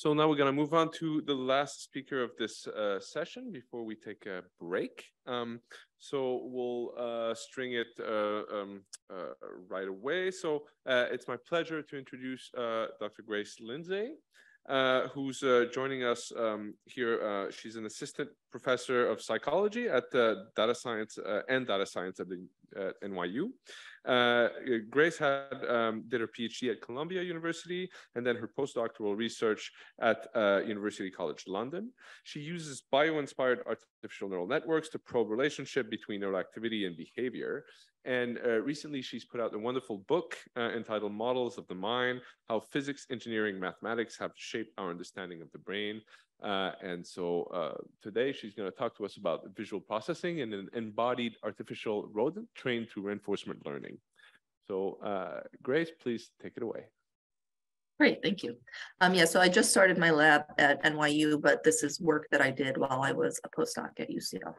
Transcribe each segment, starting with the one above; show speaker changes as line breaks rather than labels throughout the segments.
So now we're going to move on to the last speaker of this uh, session before we take a break. Um, so we'll uh, string it uh, um, uh, right away. So uh, it's my pleasure to introduce uh, Dr. Grace Lindsay. Who's joining us um, here. She's an assistant professor of psychology at the data science and data science at, the, at NYU. Uh, Grace had um, did her PhD at Columbia University and then her postdoctoral research at uh, University College London. She uses bio-inspired artificial neural networks to probe relationship between neural activity and behavior. And uh, recently she's put out a wonderful book uh, entitled Models of the Mind, How Physics, Engineering, Mathematics Have Shaped Our Understanding of the Brain. Uh, and so uh, today she's going to talk to us about visual processing and an embodied artificial rodent trained through reinforcement learning. So uh, Grace, please take it away.
Great, thank you. Um, yeah, so I just started my lab at NYU, but this is work that I did while I was a postdoc at UCL.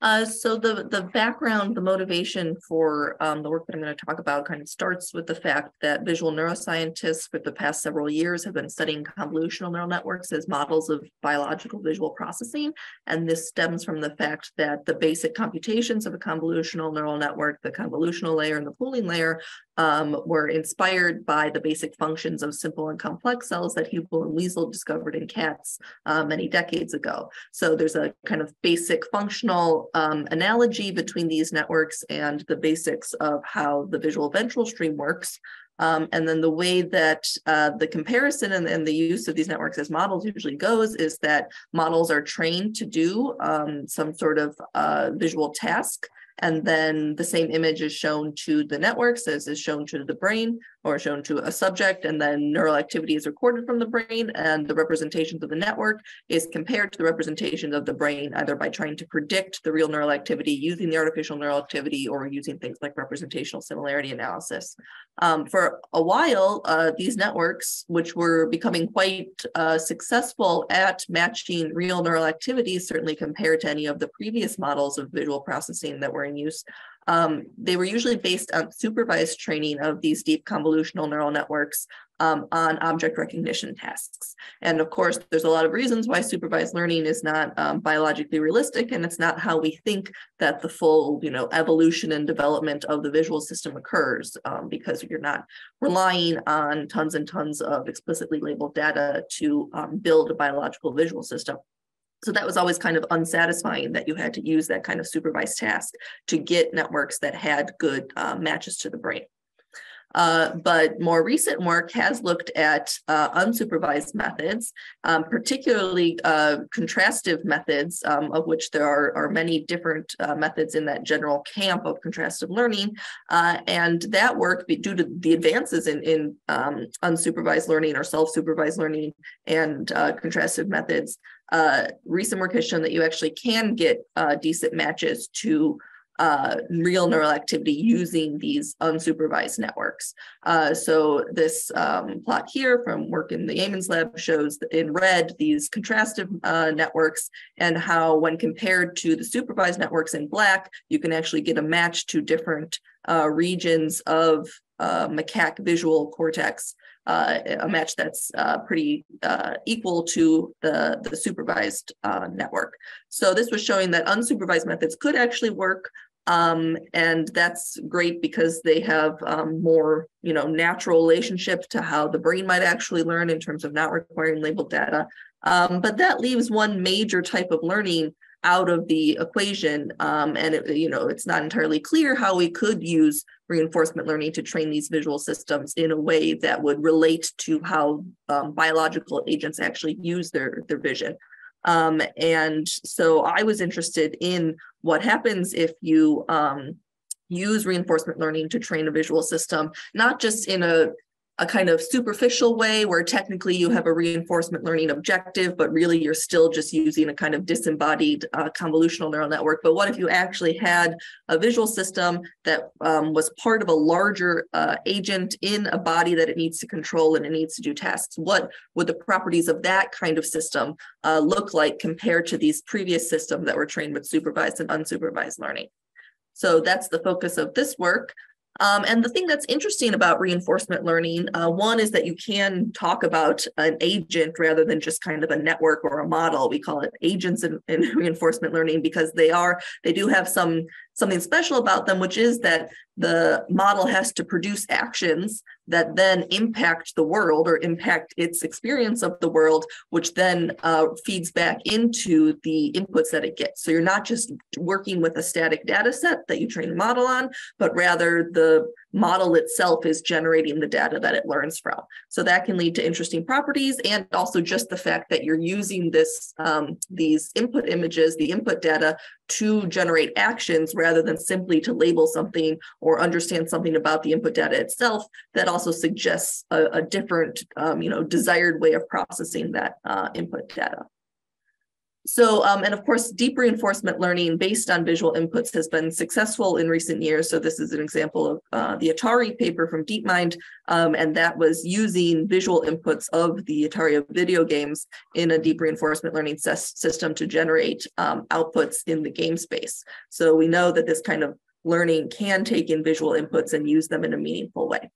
Uh, so the the background, the motivation for um, the work that I'm going to talk about kind of starts with the fact that visual neuroscientists for the past several years have been studying convolutional neural networks as models of biological visual processing. And this stems from the fact that the basic computations of a convolutional neural network, the convolutional layer and the pooling layer, um, were inspired by the basic functions of simple and complex cells that Hubel and Wiesel discovered in cats uh, many decades ago. So there's a kind of basic functional um, analogy between these networks and the basics of how the visual ventral stream works. Um, and then the way that uh, the comparison and, and, the use of these networks as models usually goes is that models are trained to do um, some sort of uh, visual task and then the same image is shown to the networks as is shown to the brain or shown to a subject, and then neural activity is recorded from the brain, and the representations of the network is compared to the representations of the brain, either by trying to predict the real neural activity using the artificial neural activity or using things like representational similarity analysis. Um, for a while, uh, these networks, which were becoming quite uh, successful at matching real neural activity, certainly compared to any of the previous models of visual processing that were in use, um, they were usually based on supervised training of these deep convolutional neural networks um, on object recognition tasks. And of course, there's a lot of reasons why supervised learning is not um, biologically realistic, and it's not how we think that the full, you know, evolution and development of the visual system occurs, um, because you're not relying on tons and tons of explicitly labeled data to um, build a biological visual system. So that was always kind of unsatisfying that you had to use that kind of supervised task to get networks that had good uh, matches to the brain. Uh, but more recent work has looked at uh, unsupervised methods, um, particularly uh, contrastive methods, um, of which there are, are many different uh, methods in that general camp of contrastive learning. Uh, and that work, due to the advances in, in um, unsupervised learning or self-supervised learning and contrastive methods, recent work has shown that you actually can get decent matches to uh, real neural activity using these unsupervised networks. Uh, so this um, plot here from work in the Yamins lab shows in red these contrastive uh, networks and how when compared to the supervised networks in black, you can actually get a match to different uh, regions of uh, macaque visual cortex uh, a match that's uh, pretty uh, equal to the, the supervised uh, network. So this was showing that unsupervised methods could actually work um, and that's great because they have um, more, you know, natural relationship to how the brain might actually learn in terms of not requiring labeled data. Um, but that leaves one major type of learning out of the equation. Um, and, it, you know, it's not entirely clear how we could use reinforcement learning to train these visual systems in a way that would relate to how um, biological agents actually use their, their vision. Um, and so I was interested in what happens if you um, use reinforcement learning to train a visual system, not just in a a kind of superficial way where technically you have a reinforcement learning objective, but really you're still just using a kind of disembodied uh, convolutional neural network. But what if you actually had a visual system that um, was part of a larger uh, agent in a body that it needs to control and it needs to do tasks? What would the properties of that kind of system uh, look like compared to these previous systems that were trained with supervised and unsupervised learning? So that's the focus of this work. Um, and the thing that's interesting about reinforcement learning, uh, one is that you can talk about an agent rather than just kind of a network or a model. We call it agents in, in reinforcement learning because they are, they do have some something special about them, which is that the model has to produce actions that then impact the world or impact its experience of the world, which then uh, feeds back into the inputs that it gets. So you're not just working with a static data set that you train the model on, but rather the model itself is generating the data that it learns from. So that can lead to interesting properties and also just the fact that you're using this um, these input images, the input data to generate actions rather than simply to label something or understand something about the input data itself that also suggests a, a different um, you know desired way of processing that uh, input data. So, um, and of course, deep reinforcement learning based on visual inputs has been successful in recent years. So this is an example of uh, the Atari paper from DeepMind, um, and that was using visual inputs of the Atari video games in a deep reinforcement learning system to generate um, outputs in the game space. So we know that this kind of learning can take in visual inputs and use them in a meaningful way.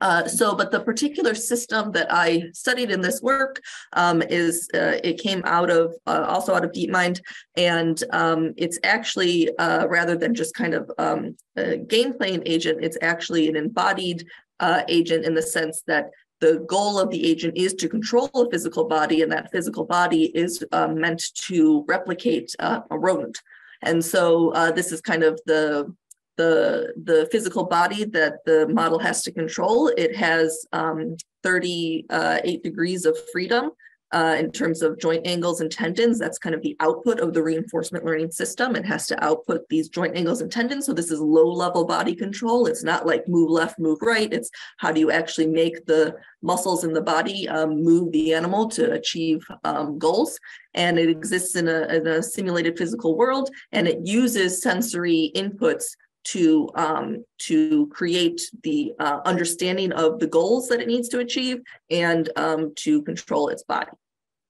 Uh, so, but the particular system that I studied in this work um, is uh, it came out of uh, also out of DeepMind, and um, it's actually uh, rather than just kind of um, a game playing agent, it's actually an embodied uh, agent in the sense that the goal of the agent is to control a physical body, and that physical body is meant to replicate a rodent. And so this is kind of the the, the physical body that the model has to control. It has um, 38 degrees of freedom uh, in terms of joint angles and tendons. That's kind of the output of the reinforcement learning system. It has to output these joint angles and tendons. So this is low level body control. It's not like move left, move right. It's how do you actually make the muscles in the body um, move the animal to achieve um, goals. And it exists in a, in a simulated physical world and it uses sensory inputs to um, to create the uh, understanding of the goals that it needs to achieve and um, to control its body.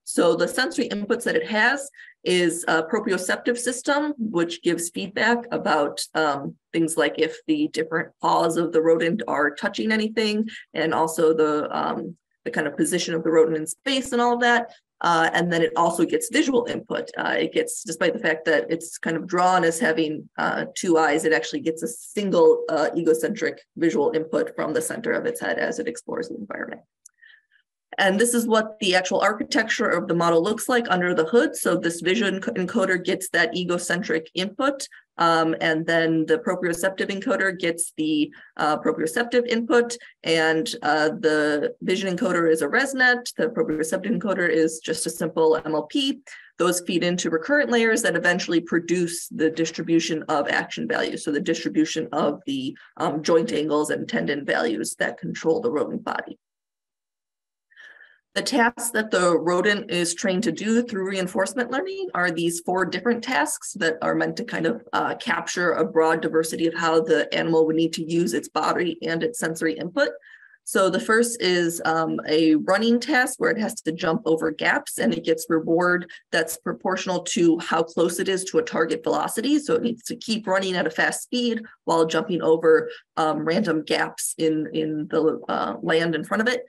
So the sensory inputs that it has is a proprioceptive system, which gives feedback about um, things like if the different paws of the rodent are touching anything, and also the um, the kind of position of the rodent in space and all of that. Uh, and then it also gets visual input. Uh, it gets, despite the fact that it's kind of drawn as having uh, two eyes, it actually gets a single uh, egocentric visual input from the center of its head as it explores the environment. And this is what the actual architecture of the model looks like under the hood. So this vision encoder gets that egocentric input. Um, and then the proprioceptive encoder gets the uh, proprioceptive input, and uh, the vision encoder is a ResNet. The proprioceptive encoder is just a simple MLP. Those feed into recurrent layers that eventually produce the distribution of action values. So the distribution of the um, joint angles and tendon values that control the rodent body. The tasks that the rodent is trained to do through reinforcement learning are these four different tasks that are meant to kind of uh, capture a broad diversity of how the animal would need to use its body and its sensory input. So the first is um, a running task where it has to jump over gaps and it gets reward that's proportional to how close it is to a target velocity. So it needs to keep running at a fast speed while jumping over um, random gaps in, in the uh, land in front of it.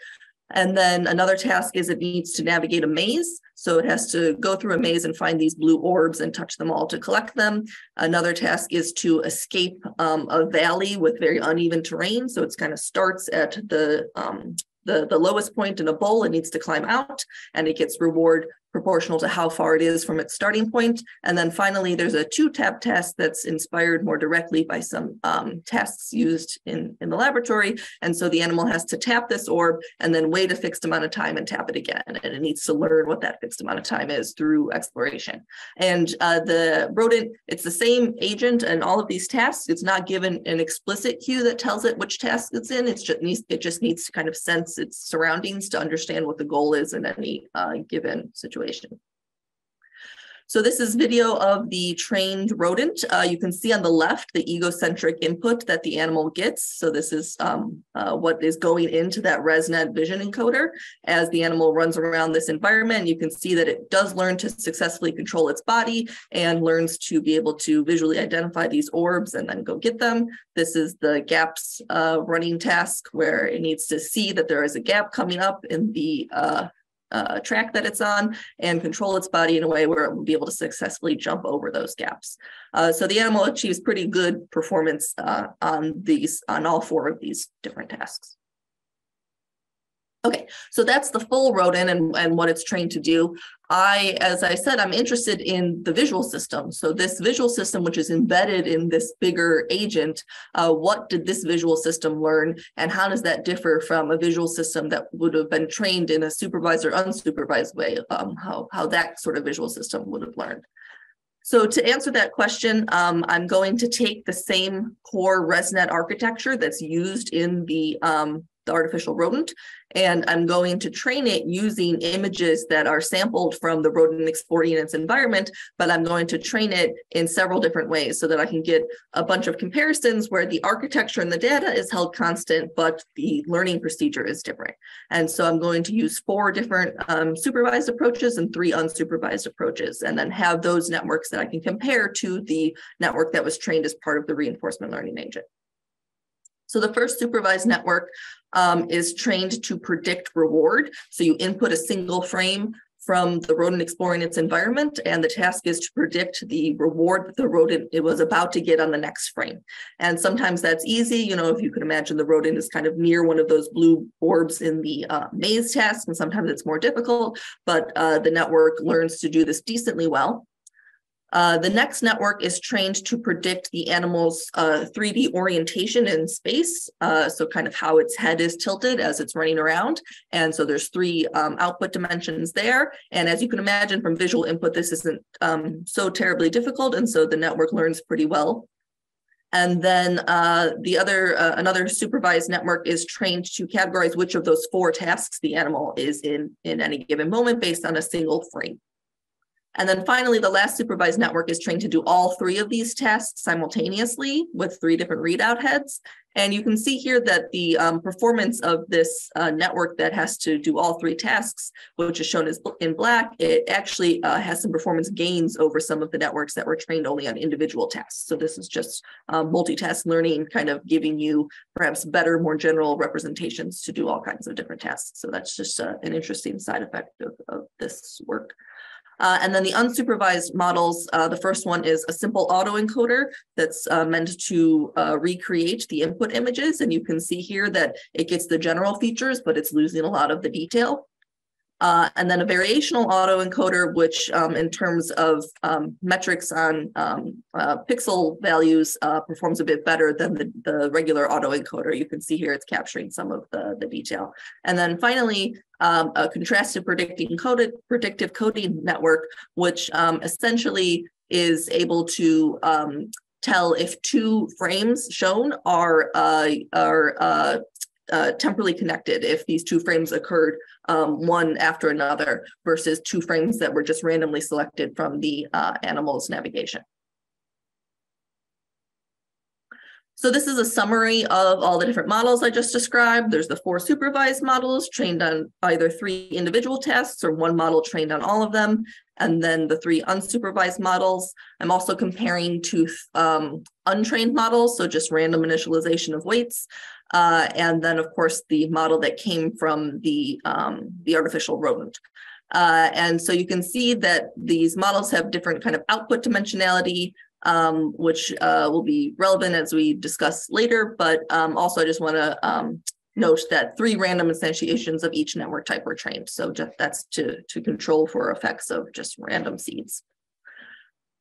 And then another task is it needs to navigate a maze. So it has to go through a maze and find these blue orbs and touch them all to collect them. Another task is to escape um, a valley with very uneven terrain. So it's kind of starts at the um, the, the lowest point in a bowl, it needs to climb out and it gets reward proportional to how far it is from its starting point. And then finally, there's a two tap test that's inspired more directly by some um, tests used in, in the laboratory. And so the animal has to tap this orb and then wait a fixed amount of time and tap it again. And it needs to learn what that fixed amount of time is through exploration. And uh, the rodent, it's the same agent and all of these tasks. It's not given an explicit cue that tells it which task it's in. It's just needs, it just needs to kind of sense its surroundings to understand what the goal is in any uh, given situation situation. So this is video of the trained rodent. Uh, you can see on the left the egocentric input that the animal gets. So this is um, uh, what is going into that ResNet vision encoder. As the animal runs around this environment, you can see that it does learn to successfully control its body and learns to be able to visually identify these orbs and then go get them. This is the gaps uh, running task where it needs to see that there is a gap coming up in the uh, track that it's on and control its body in a way where it will be able to successfully jump over those gaps. Uh, so the animal achieves pretty good performance uh, on these, on all four of these different tasks. Okay, so that's the full rodent and, and what it's trained to do. I, as I said, I'm interested in the visual system. So this visual system, which is embedded in this bigger agent, uh, what did this visual system learn and how does that differ from a visual system that would have been trained in a supervised or unsupervised way, um, how, how that sort of visual system would have learned. So to answer that question, um, I'm going to take the same core ResNet architecture that's used in the um, the artificial rodent. And I'm going to train it using images that are sampled from the rodent exploring its environment, but I'm going to train it in several different ways so that I can get a bunch of comparisons where the architecture and the data is held constant, but the learning procedure is different. And so I'm going to use four different um, supervised approaches and three unsupervised approaches, and then have those networks that I can compare to the network that was trained as part of the reinforcement learning agent. So the first supervised network um, is trained to predict reward. So you input a single frame from the rodent exploring its environment, and the task is to predict the reward that the rodent it was about to get on the next frame. And sometimes that's easy. You know, if you can imagine the rodent is kind of near one of those blue orbs in the uh, maze task, and sometimes it's more difficult, but uh, the network learns to do this decently well. Uh, the next network is trained to predict the animal's uh, 3D orientation in space. Uh, so kind of how its head is tilted as it's running around. And so there's three um, output dimensions there. And as you can imagine from visual input, this isn't um, so terribly difficult. And so the network learns pretty well. And then uh, the other, uh, another supervised network is trained to categorize which of those four tasks the animal is in in any given moment based on a single frame. And then finally, the last supervised network is trained to do all three of these tests simultaneously with three different readout heads. And you can see here that the um, performance of this uh, network that has to do all three tasks, which is shown as in black, it actually uh, has some performance gains over some of the networks that were trained only on individual tasks. So this is just uh, multitask learning kind of giving you perhaps better, more general representations to do all kinds of different tasks. So that's just uh, an interesting side effect of, of this work. Uh, and then the unsupervised models, uh, the first one is a simple autoencoder that's uh, meant to uh, recreate the input images. And you can see here that it gets the general features, but it's losing a lot of the detail. Uh, and then a variational autoencoder, which um, in terms of um, metrics on um, uh, pixel values uh, performs a bit better than the, the regular autoencoder. You can see here it's capturing some of the, the detail. And then finally, um, a contrastive predicting coded, predictive coding network, which um, essentially is able to um, tell if two frames shown are uh, are uh, uh, temporally connected if these two frames occurred um, one after another versus two frames that were just randomly selected from the uh, animal's navigation. So this is a summary of all the different models I just described. There's the four supervised models trained on either three individual tests or one model trained on all of them. And then the three unsupervised models. I'm also comparing to um, untrained models, so just random initialization of weights. Uh, and then, of course, the model that came from the, um, the artificial rodent. Uh, and so you can see that these models have different kind of output dimensionality, um, which uh, will be relevant as we discuss later. But um, also, I just want to um, note that three random instantiations of each network type were trained. So just, that's to, to control for effects of just random seeds.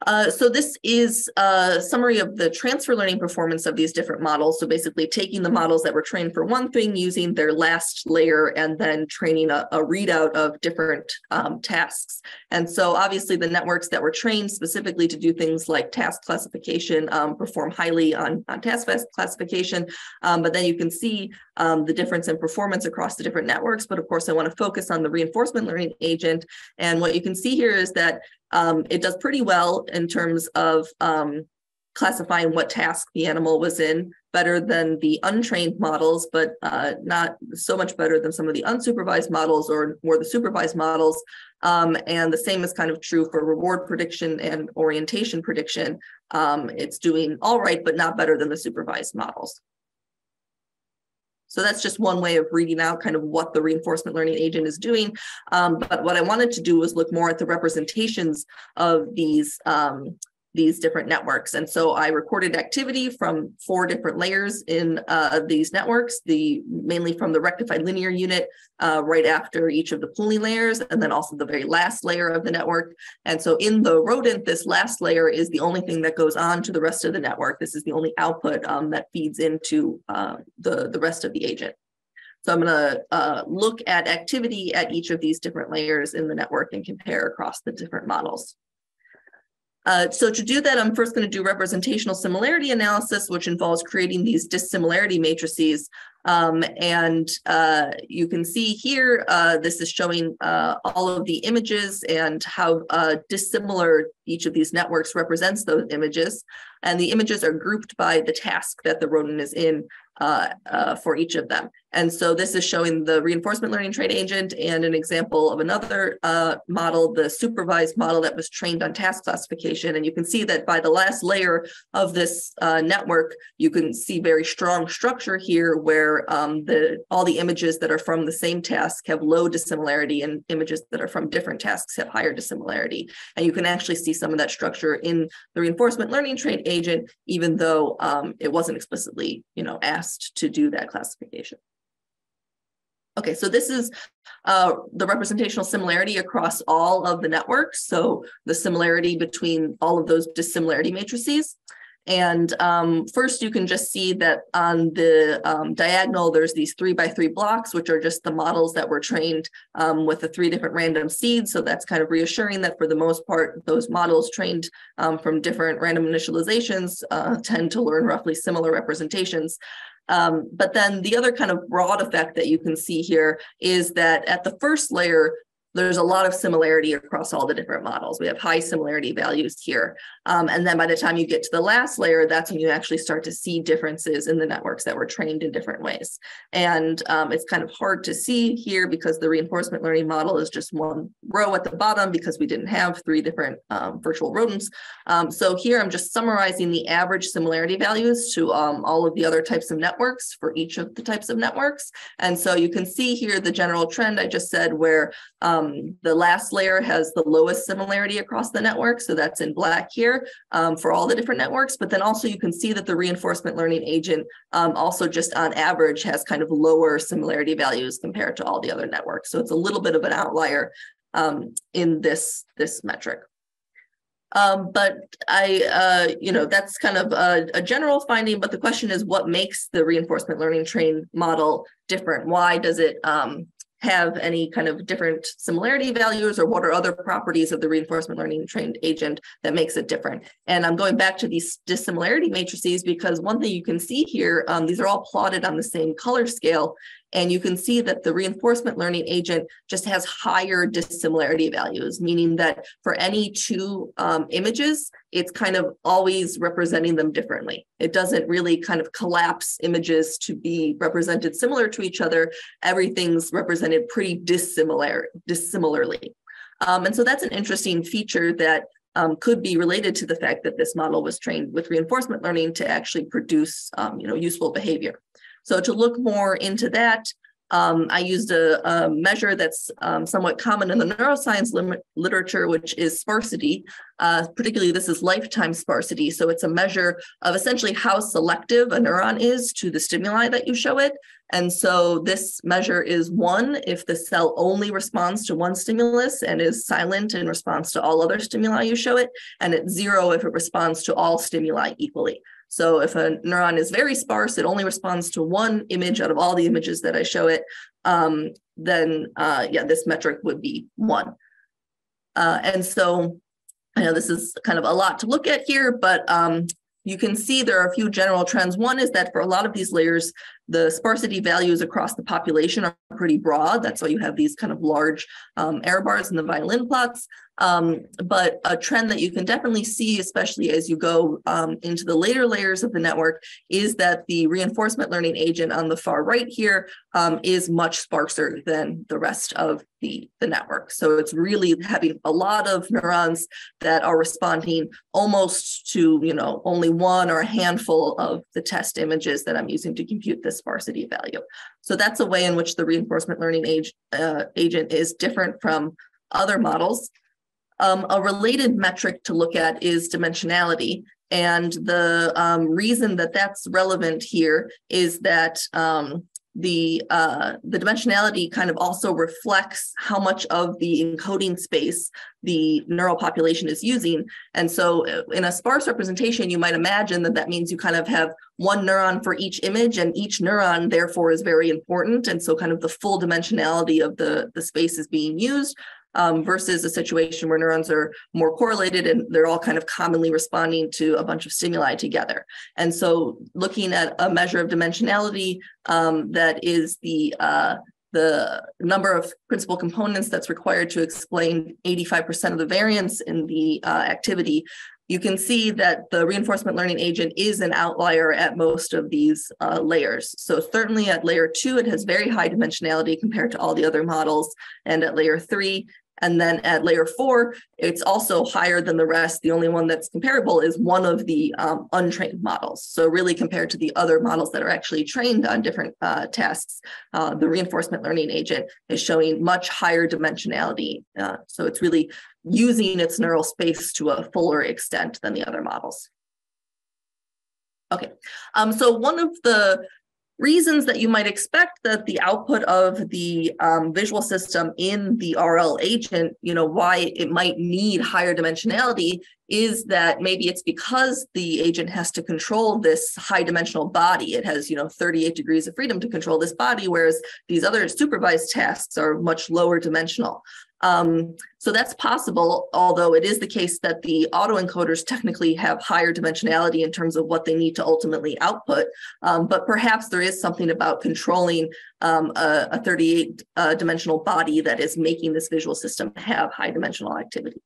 Uh, so this is a summary of the transfer learning performance of these different models. So basically taking the models that were trained for one thing, using their last layer, and then training a, a readout of different um, tasks. And so obviously the networks that were trained specifically to do things like task classification um, perform highly on, on task classification. Um, but then you can see um, the difference in performance across the different networks. But of course, I want to focus on the reinforcement learning agent. And what you can see here is that Um, it does pretty well in terms of um, classifying what task the animal was in, better than the untrained models, but uh, not so much better than some of the unsupervised models or more the supervised models. Um, and the same is kind of true for reward prediction and orientation prediction. Um, it's doing all right, but not better than the supervised models. So that's just one way of reading out kind of what the reinforcement learning agent is doing. Um, but what I wanted to do was look more at the representations of these um, these different networks. And so I recorded activity from four different layers in uh, these networks, the mainly from the rectified linear unit uh, right after each of the pooling layers, and then also the very last layer of the network. And so in the rodent, this last layer is the only thing that goes on to the rest of the network. This is the only output um, that feeds into uh, the, the rest of the agent. So I'm going to uh, look at activity at each of these different layers in the network and compare across the different models. Uh, so to do that, I'm first going to do representational similarity analysis, which involves creating these dissimilarity matrices. Um, and uh, you can see here, uh, this is showing uh, all of the images and how uh, dissimilar each of these networks represents those images. And the images are grouped by the task that the rodent is in uh, for each of them. And so this is showing the reinforcement learning train agent and an example of another uh, model, the supervised model that was trained on task classification. And you can see that by the last layer of this uh, network, you can see very strong structure here where um, the all the images that are from the same task have low dissimilarity and images that are from different tasks have higher dissimilarity. And you can actually see some of that structure in the reinforcement learning train agent, even though um, it wasn't explicitly you know, asked to do that classification. Okay, so this is uh, the representational similarity across all of the networks. So the similarity between all of those dissimilarity matrices. And um, first, you can just see that on the um, diagonal, there's these three by three blocks, which are just the models that were trained um, with the three different random seeds. So that's kind of reassuring that for the most part, those models trained um, from different random initializations uh, tend to learn roughly similar representations. Um, but then the other kind of broad effect that you can see here is that at the first layer, there's a lot of similarity across all the different models. We have high similarity values here. Um, and then by the time you get to the last layer, that's when you actually start to see differences in the networks that were trained in different ways. And um, it's kind of hard to see here because the reinforcement learning model is just one row at the bottom because we didn't have three different um, virtual rodents. Um, so here I'm just summarizing the average similarity values to um, all of the other types of networks for each of the types of networks. And so you can see here the general trend I just said where um, um, the last layer has the lowest similarity across the network. So that's in black here um, for all the different networks. But then also you can see that the reinforcement learning agent um, also just on average has kind of lower similarity values compared to all the other networks. So it's a little bit of an outlier um, in this, this metric. Um, but I, uh, you know, that's kind of a, a, general finding. But the question is, what makes the reinforcement learning train model different? Why does it um, have any kind of different similarity values or what are other properties of the reinforcement learning trained agent that makes it different. And I'm going back to these dissimilarity matrices because one thing you can see here, um, these are all plotted on the same color scale. And you can see that the reinforcement learning agent just has higher dissimilarity values, meaning that for any two um, images, it's kind of always representing them differently. It doesn't really kind of collapse images to be represented similar to each other. Everything's represented pretty dissimilar, dissimilarly. Um, and so that's an interesting feature that um, could be related to the fact that this model was trained with reinforcement learning to actually produce um, you know, useful behavior. So to look more into that, um, I used a, a measure that's um, somewhat common in the neuroscience lim- literature, which is sparsity. Uh, particularly, this is lifetime sparsity. So it's a measure of essentially how selective a neuron is to the stimuli that you show it. And so this measure is one if the cell only responds to one stimulus and is silent in response to all other stimuli you show it, and it's zero if it responds to all stimuli equally. So if a neuron is very sparse, it only responds to one image out of all the images that I show it, um, then uh, yeah, this metric would be one. Uh, and so I know this is kind of a lot to look at here, but um, you can see there are a few general trends. One is that for a lot of these layers, the sparsity values across the population are pretty broad. That's why you have these kind of large um, error bars in the violin plots. Um, but a trend that you can definitely see, especially as you go um, into the later layers of the network, is that the reinforcement learning agent on the far right here um, is much sparser than the rest of the, the network. So it's really having a lot of neurons that are responding almost to, you know, only one or a handful of the test images that I'm using to compute the sparsity value. So that's a way in which the reinforcement learning age, uh, agent is different from other models. Um, a related metric to look at is dimensionality. And the um, reason that that's relevant here is that um, the uh, the dimensionality kind of also reflects how much of the encoding space the neural population is using. And so uh, in a sparse representation, you might imagine that that means you kind of have one neuron for each image and each neuron therefore is very important. And so kind of the full dimensionality of the, the space is being used um, versus a situation where neurons are more correlated and they're all kind of commonly responding to a bunch of stimuli together. And so looking at a measure of dimensionality um, that is the uh, the number of principal components that's required to explain 85% of the variance in the uh, activity, you can see that the reinforcement learning agent is an outlier at most of these uh, layers. So certainly at layer two, it has very high dimensionality compared to all the other models. And at layer three, and then at layer four, it's also higher than the rest. The only one that's comparable is one of the um, untrained models. So really compared to the other models that are actually trained on different uh, tasks, uh, the reinforcement learning agent is showing much higher dimensionality. Uh, so it's really using its neural space to a fuller extent than the other models. Okay, um, so one of the reasons that you might expect that the output of the um, visual system in the RL agent, you know, why it might need higher dimensionality is that maybe it's because the agent has to control this high dimensional body. It has, you know, 38 degrees of freedom to control this body, whereas these other supervised tasks are much lower dimensional. Um, so that's possible, although it is the case that the autoencoders technically have higher dimensionality in terms of what they need to ultimately output. Um, but perhaps there is something about controlling um, a, a, 38 uh, dimensional body that is making this visual system have high dimensional activity.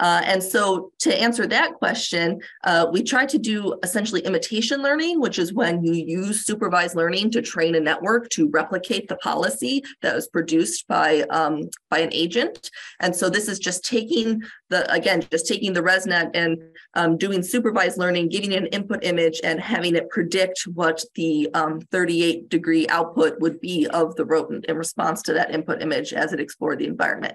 Uh, and so to answer that question, uh, we tried to do essentially imitation learning, which is when you use supervised learning to train a network to replicate the policy that was produced by, um, by an agent. And so this is just taking the, again, just taking the ResNet and um, doing supervised learning, getting an input image and having it predict what the um, 38 degree output would be of the rodent in response to that input image as it explored the environment.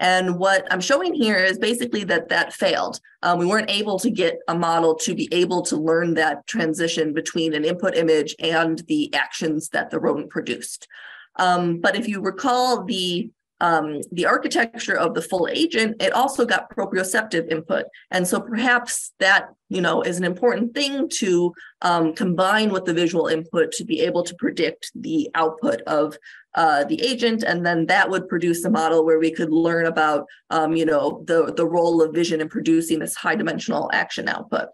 And what I'm showing here is basically that that failed. Um, we weren't able to get a model to be able to learn that transition between an input image and the actions that the rodent produced. Um, but if you recall the um, the architecture of the full agent, it also got proprioceptive input. And so perhaps that, you know, is an important thing to um, combine with the visual input to be able to predict the output of uh, the agent. And then that would produce a model where we could learn about, um, you know, the, the role of vision in producing this high dimensional action output.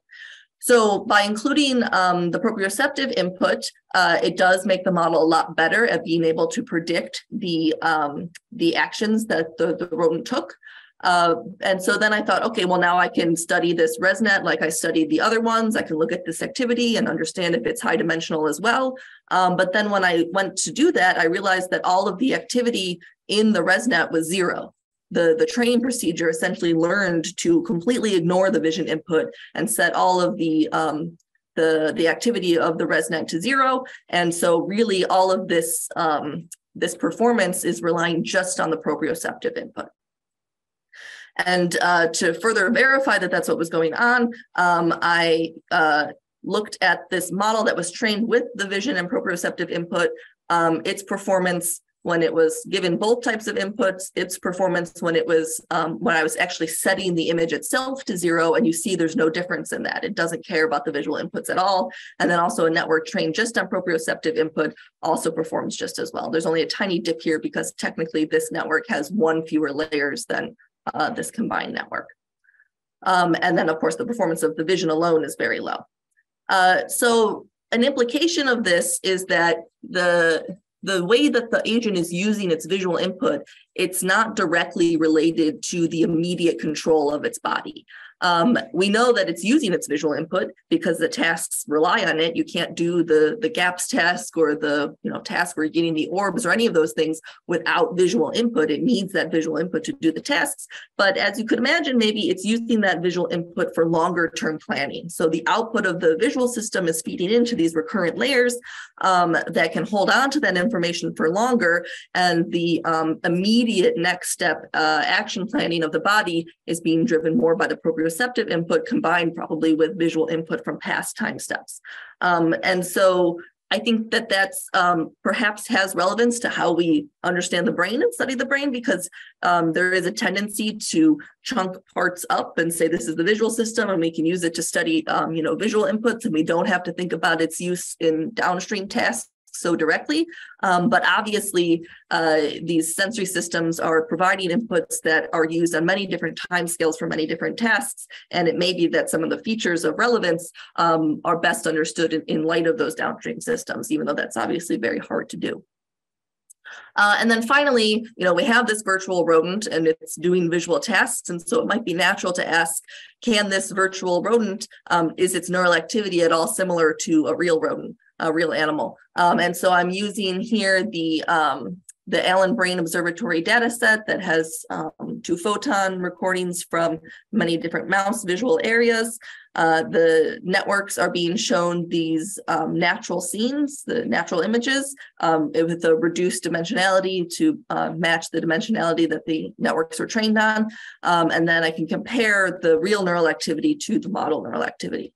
So by including um, the proprioceptive input, uh, it does make the model a lot better at being able to predict the, um, the actions that the, the rodent took. Uh, and so then I thought, okay, well, now I can study this ResNet like I studied the other ones. I can look at this activity and understand if it's high dimensional as well. Um, but then when I went to do that, I realized that all of the activity in the ResNet was zero the, the training procedure essentially learned to completely ignore the vision input and set all of the um, the, the activity of the ResNet to zero. And so really all of this, um, this performance is relying just on the proprioceptive input. And uh, to further verify that that's what was going on, um, I uh, looked at this model that was trained with the vision and proprioceptive input, um, its performance when it was given both types of inputs, its performance when it was um, when I was actually setting the image itself to zero, and you see there's no difference in that. It doesn't care about the visual inputs at all. And then also a network trained just on proprioceptive input also performs just as well. There's only a tiny dip here because technically this network has one fewer layers than uh, this combined network. Um, and then of course the performance of the vision alone is very low. Uh, so an implication of this is that the the way that the agent is using its visual input, it's not directly related to the immediate control of its body. Um, we know that it's using its visual input because the tasks rely on it. You can't do the the gaps task or the you know task where you're getting the orbs or any of those things without visual input. It needs that visual input to do the tasks. But as you could imagine, maybe it's using that visual input for longer term planning. So the output of the visual system is feeding into these recurrent layers um, that can hold on to that information for longer. And the um, immediate next step uh, action planning of the body is being driven more by the proprioceptive receptive input combined probably with visual input from past time steps. Um, and so I think that that's um, perhaps has relevance to how we understand the brain and study the brain because um, there is a tendency to chunk parts up and say this is the visual system and we can use it to study um, you know visual inputs and we don't have to think about its use in downstream tasks so directly. Um, but obviously, uh, these sensory systems are providing inputs that are used on many different timescales for many different tasks. And it may be that some of the features of relevance um, are best understood in, in light of those downstream systems, even though that's obviously very hard to do. Uh, and then finally, you know, we have this virtual rodent and it's doing visual tasks. And so it might be natural to ask, can this virtual rodent, um, is its neural activity at all similar to a real rodent? A real animal. Um, and so I'm using here the um, the Allen Brain Observatory data set that has um, two photon recordings from many different mouse visual areas. Uh, the networks are being shown these um, natural scenes, the natural images, um, with a reduced dimensionality to uh, match the dimensionality that the networks are trained on. Um, and then I can compare the real neural activity to the model neural activity.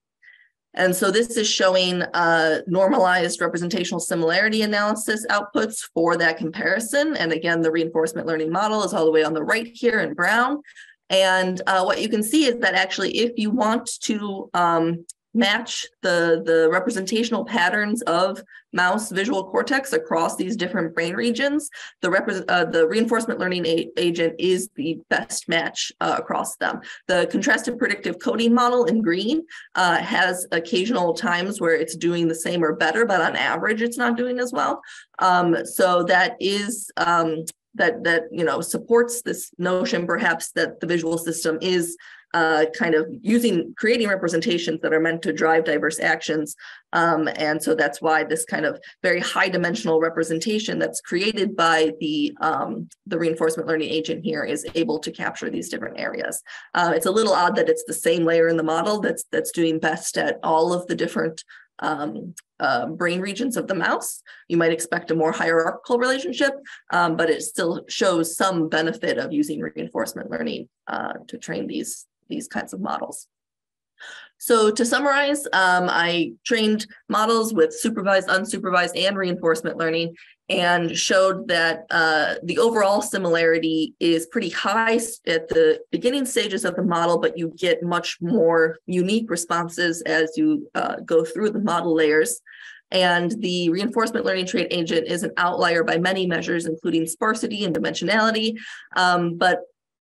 And so this is showing uh, normalized representational similarity analysis outputs for that comparison. And again, the reinforcement learning model is all the way on the right here in brown. And uh, what you can see is that actually, if you want to um, match the, the representational patterns of mouse visual cortex across these different brain regions, the, rep- uh, the reinforcement learning a- agent is the best match uh, across them. The contrastive predictive coding model in green uh, has occasional times where it's doing the same or better, but on average, it's not doing as well. Um, so that is um, that that you know supports this notion perhaps that the visual system is uh, kind of using creating representations that are meant to drive diverse actions. Um, and so that's why this kind of very high dimensional representation that's created by the, um, the reinforcement learning agent here is able to capture these different areas. Uh, it's a little odd that it's the same layer in the model that's, that's doing best at all of the different um, uh, brain regions of the mouse. You might expect a more hierarchical relationship, um, but it still shows some benefit of using reinforcement learning uh, to train these these kinds of models. So to summarize, um, I trained models with supervised, unsupervised, and reinforcement learning and showed that uh, the overall similarity is pretty high at the beginning stages of the model, but you get much more unique responses as you uh, go through the model layers. And the reinforcement learning trait agent is an outlier by many measures, including sparsity and dimensionality. Um, but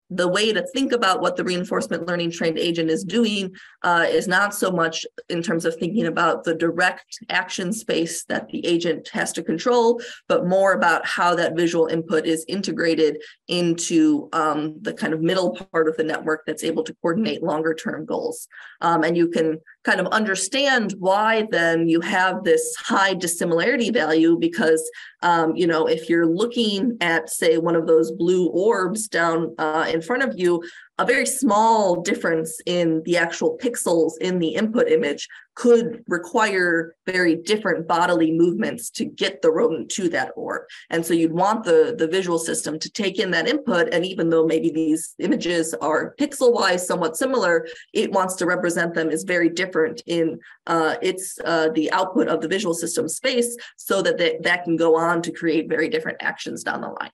the way to think about what the reinforcement learning trained agent is doing uh, is not so much in terms of thinking about the direct action space that the agent has to control, but more about how that visual input is integrated into um, the kind of middle part of the network that's able to coordinate longer term goals. Um, and you can kind of understand why then you have this high dissimilarity value because um, you know if you're looking at say one of those blue orbs down uh, in front of you a very small difference in the actual pixels in the input image could require very different bodily movements to get the rodent to that orb. And so you'd want the, the visual system to take in that input. And even though maybe these images are pixel wise somewhat similar, it wants to represent them as very different in uh, its uh, the output of the visual system space so that they, that can go on to create very different actions down the line.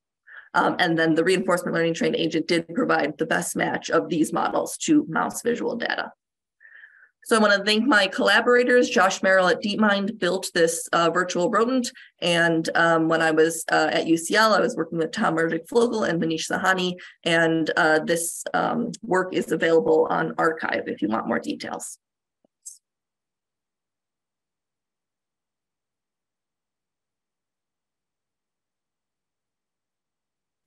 Um, and then the reinforcement learning trained agent did provide the best match of these models to mouse visual data. So I want to thank my collaborators. Josh Merel at DeepMind built this uh, virtual rodent. And um, when I was uh, at UCL, I was working with Tom Mrsic-Flogel and Maneesh Sahani. And uh, this um, work is available on arXiv if you want more details.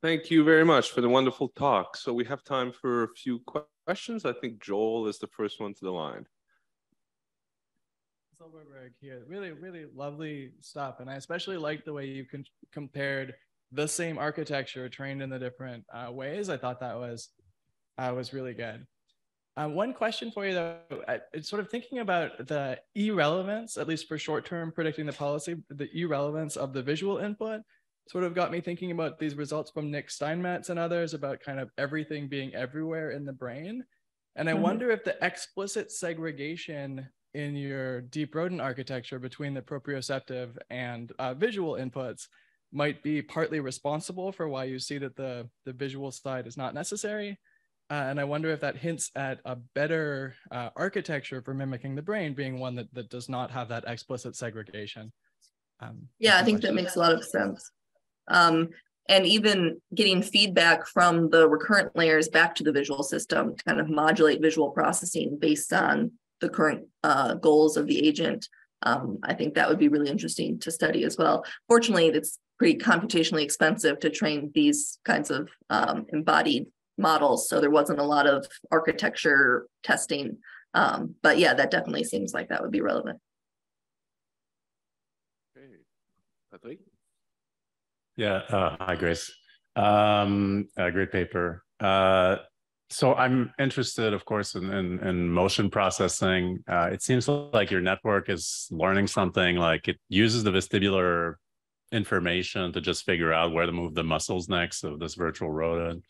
Thank you very much for the wonderful talk. So we have time for a few questions. I think Joel is the first one to the line.
Zylberberg here. Really, really lovely stuff. And I especially like the way you compared the same architecture trained in the different uh, ways. I thought that was uh, was really good. Uh, one question for you though, it's sort of thinking about the irrelevance, at least for short-term predicting the policy, the irrelevance of the visual input sort of got me thinking about these results from Nick Steinmetz and others about kind of everything being everywhere in the brain. And I mm-hmm. wonder if the explicit segregation in your deep rodent architecture between the proprioceptive and uh, visual inputs might be partly responsible for why you see that the, the visual side is not necessary. Uh, and I wonder if that hints at a better uh, architecture for mimicking the brain being one that, that does not have that explicit segregation.
Um, yeah, I think that makes a lot of sense. Um, and even getting feedback from the recurrent layers back to the visual system to kind of modulate visual processing based on the current uh, goals of the agent. Um, I think that would be really interesting to study as well. Fortunately, it's pretty computationally expensive to train these kinds of um, embodied models. So there wasn't a lot of architecture testing. Um, but yeah, that definitely seems like that would be relevant.
Okay. Patrick?
Yeah. Uh, hi, Grace. Um, great paper. Uh, so I'm interested, of course, in, in, in motion processing. Uh, it seems like your network is learning something like it uses the vestibular information to just figure out where to move the muscles next of this virtual rodent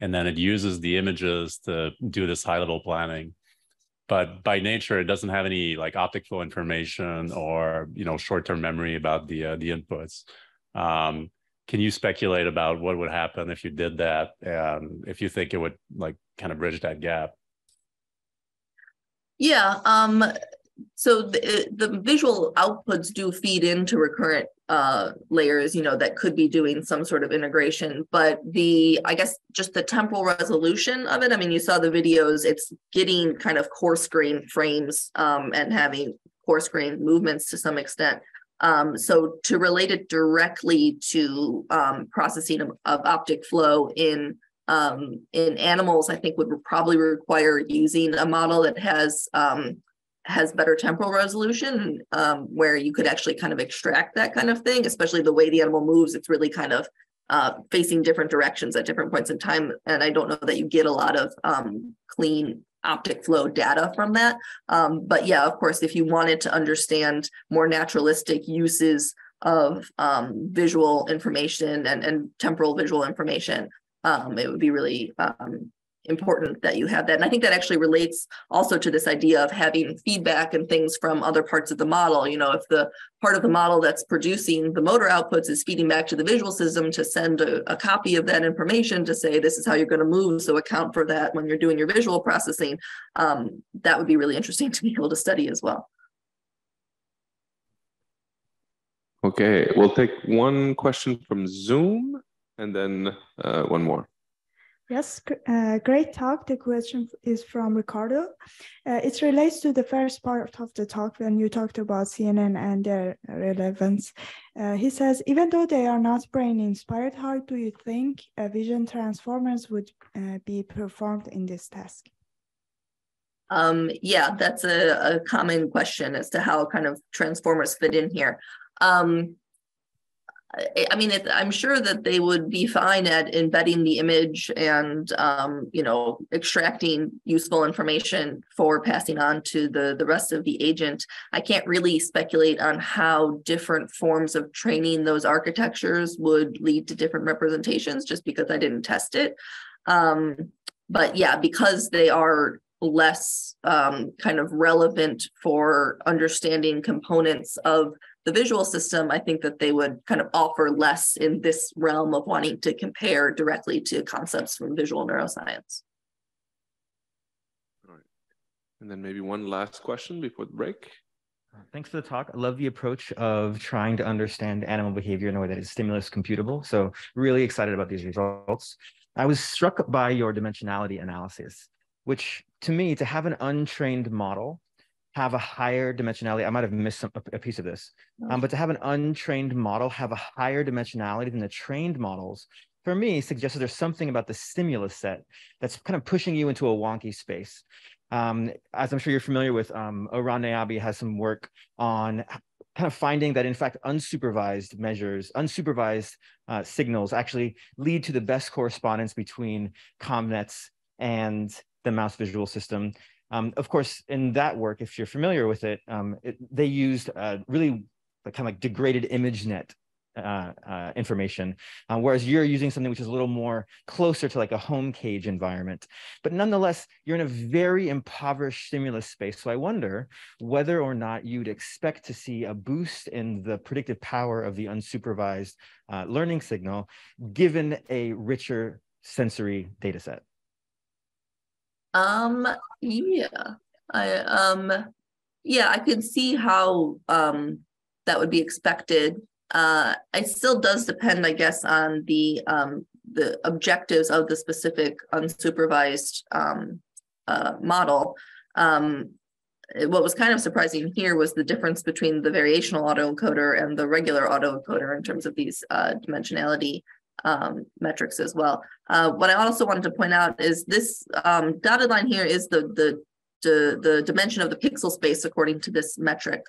and then it uses the images to do this high level planning but by nature it doesn't have any like optic flow information or you know short term memory about the uh, the inputs um, can you speculate about what would happen if you did that and if you think it would like kind of bridge that gap
yeah um so the, the visual outputs do feed into recurrent uh, layers, you know, that could be doing some sort of integration. But the, I guess, just the temporal resolution of it. I mean, you saw the videos. It's getting kind of coarse grain frames um, and having coarse grain movements to some extent. Um, so to relate it directly to um, processing of, of, optic flow in um, in animals, I think would probably require using a model that has um, has better temporal resolution um, where you could actually kind of extract that kind of thing, especially the way the animal moves. It's really kind of uh, facing different directions at different points in time. And I don't know that you get a lot of um, clean optic flow data from that. Um, but yeah, of course, if you wanted to understand more naturalistic uses of um, visual information and, and temporal visual information, um, it would be really um, important that you have that. And I think that actually relates also to this idea of having feedback and things from other parts of the model. You know, if the part of the model that's producing the motor outputs is feeding back to the visual system to send a, a copy of that information to say, this is how you're going to move. So account for that when you're doing your visual processing. Um, that would be really interesting to be able to study as well.
Okay, we'll take one question from Zoom and then uh, one more.
Yes, uh, great talk. The question is from Ricardo. Uh, it relates to the first part of the talk when you talked about CNN and their relevance. Uh, he says, even though they are not brain inspired, how do you think vision transformers would uh, be performed in this task?
Um, yeah, that's a, a, common question as to how kind of transformers fit in here. Um, I mean, it, I'm sure that they would be fine at embedding the image and, um, you know, extracting useful information for passing on to the, the rest of the agent. I can't really speculate on how different forms of training those architectures would lead to different representations just because I didn't test it. Um, but yeah, because they are less um, kind of relevant for understanding components of the visual system, I think that they would kind of offer less in this realm of wanting to compare directly to concepts from visual neuroscience.
All right. And then maybe one last question before the break.
Thanks for the talk. I love the approach of trying to understand animal behavior in a way that is stimulus computable. So really excited about these results. I was struck by your dimensionality analysis, which to me, to have an untrained model have a higher dimensionality. I might have missed some, a, piece of this, um, but to have an untrained model have a higher dimensionality than the trained models for me suggests that there's something about the stimulus set that's kind of pushing you into a wonky space. Um, as I'm sure you're familiar with, um, Aran Nayebi has some work on kind of finding that in fact unsupervised measures, unsupervised uh, signals actually lead to the best correspondence between ConvNets and the mouse visual system. Um, of course, in that work, if you're familiar with it, um, it they used uh, really kind of like degraded ImageNet uh, uh, information, uh, whereas you're using something which is a little more closer to like a home cage environment. But nonetheless, you're in a very impoverished stimulus space. So I wonder whether or not you'd expect to see a boost in the predictive power of the unsupervised uh, learning signal, given a richer sensory data set.
Um, yeah, I, um, yeah, I could see how, um, that would be expected. Uh, it still does depend, I guess, on the, um, the objectives of the specific unsupervised, um, uh, model. Um, what was kind of surprising here was the difference between the variational autoencoder and the regular autoencoder in terms of these, uh, dimensionality um, metrics as well. Uh, what I also wanted to point out is this um, dotted line here is the, the, the, the dimension of the pixel space according to this metric.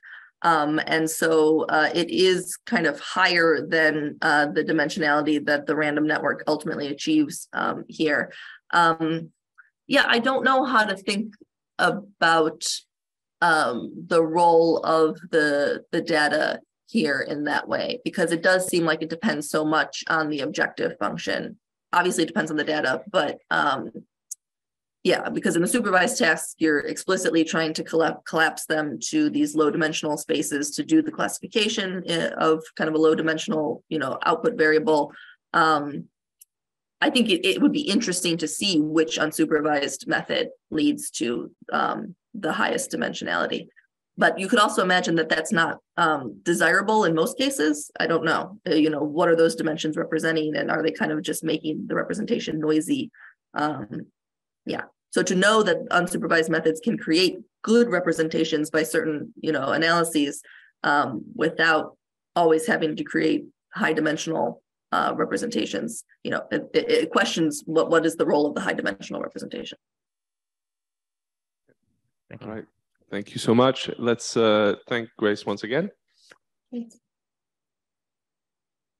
Um, and so uh, it is kind of higher than uh, the dimensionality that the random network ultimately achieves um, here. Um, yeah, I don't know how to think about um, the role of the the data here in that way because it does seem like it depends so much on the objective function. Obviously, it depends on the data, but um, yeah, because in the supervised task, you're explicitly trying to collapse, collapse them to these low dimensional spaces to do the classification eh, of kind of a low dimensional, you know, output variable. Um, I think it, it would be interesting to see which unsupervised method leads to um, the highest dimensionality but you could also imagine that that's not um, desirable in most cases. I don't know. Uh, you know, what are those dimensions representing, and are they kind of just making the representation noisy? Um, yeah. So to know that unsupervised methods can create good representations by certain, you know, analyses um, without always having to create high dimensional uh, representations, you know, it, it questions what what is the role of the high dimensional representation.
Thank you. All right. Thank you so much. Let's uh, thank Grace once again.